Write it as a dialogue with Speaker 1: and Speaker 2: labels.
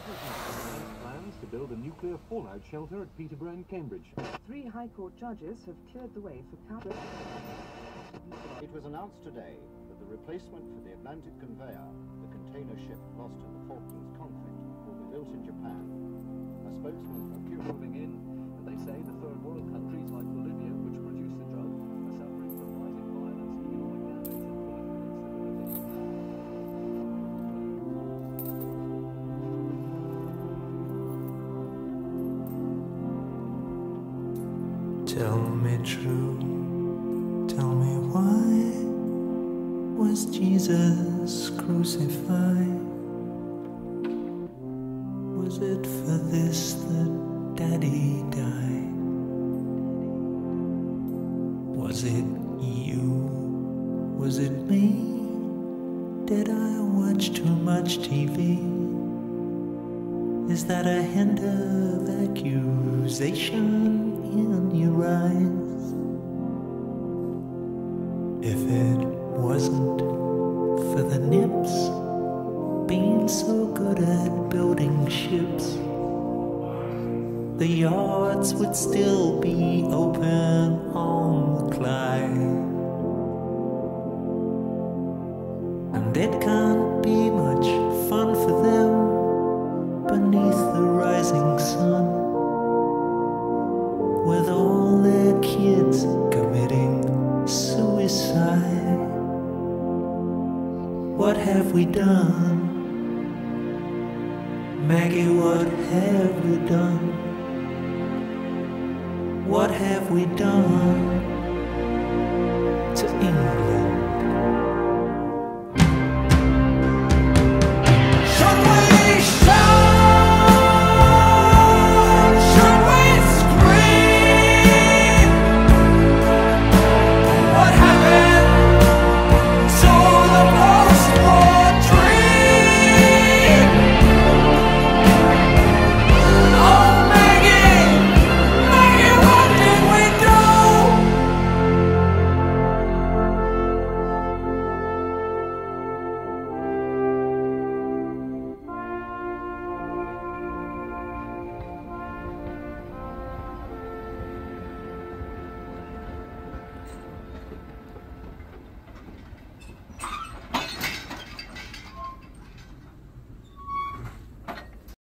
Speaker 1: plans to build a nuclear fallout shelter at Peterborough in Cambridge.
Speaker 2: Three High Court judges have cleared the way for Cabot.
Speaker 3: It was announced today that the replacement for the Atlantic conveyor, the container ship lost in the Falklands conflict, will be built in Japan. A spokesman for Cuba
Speaker 1: Moving in, and they say the
Speaker 4: Tell me true, tell me why was Jesus crucified? Was it for this that Daddy died? Was it you? Was it me? Did I watch too much TV? Is that a hint of accusation so good at building ships, the yards would still be open on the Clyde. And it can't be much fun for them beneath the rising sun with all their kids committing suicide. What have we done? Maggie, what have we done? What have we done?